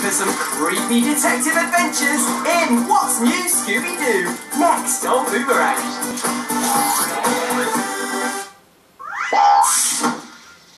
for some creepy detective adventures in What's New Scooby-Doo, next on Boomerang.